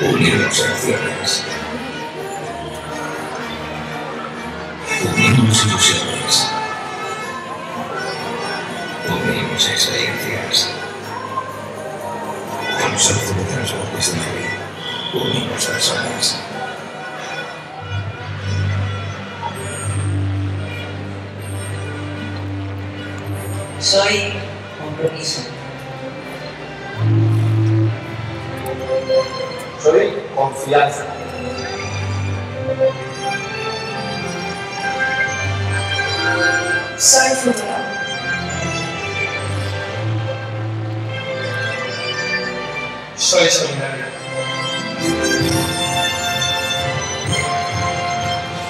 Unidos Azules. Unimos experiencias. De Transportes de Madrid. Unimos personas. Soy compromiso. Soy confianza. Soy futuro. soy solidario.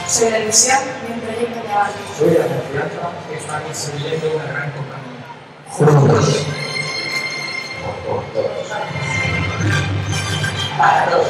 Soy la ilusión de un proyecto de avance. Soy la confianza que está construyendo una gran compañía. Juntos. Por todos. Para todos.